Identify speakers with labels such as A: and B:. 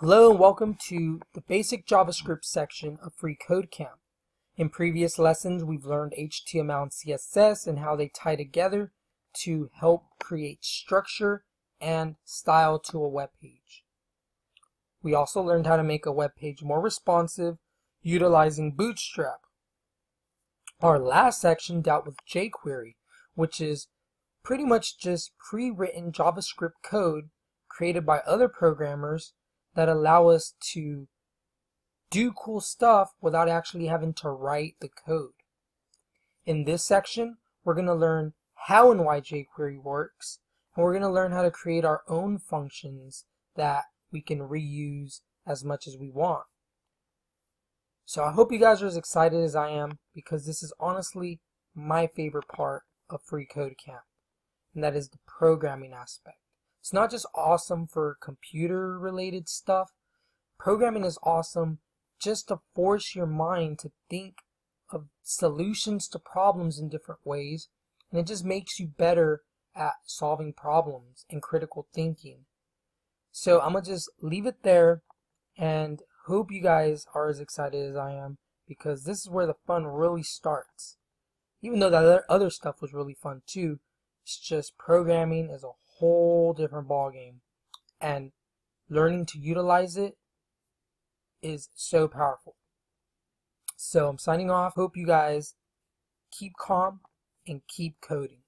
A: Hello and welcome to the basic JavaScript section of Free Code Camp. In previous lessons, we've learned HTML and CSS and how they tie together to help create structure and style to a web page. We also learned how to make a web page more responsive utilizing Bootstrap. Our last section dealt with jQuery, which is pretty much just pre-written JavaScript code created by other programmers that allow us to do cool stuff without actually having to write the code. In this section, we're going to learn how and why jQuery works, and we're going to learn how to create our own functions that we can reuse as much as we want. So I hope you guys are as excited as I am because this is honestly my favorite part of Free Code Camp, and that is the programming aspect. It's not just awesome for computer related stuff. Programming is awesome just to force your mind to think of solutions to problems in different ways. And it just makes you better at solving problems and critical thinking. So I'm going to just leave it there and hope you guys are as excited as I am because this is where the fun really starts. Even though that other stuff was really fun too, it's just programming is a whole different ballgame. And learning to utilize it is so powerful. So I'm signing off. Hope you guys keep calm and keep coding.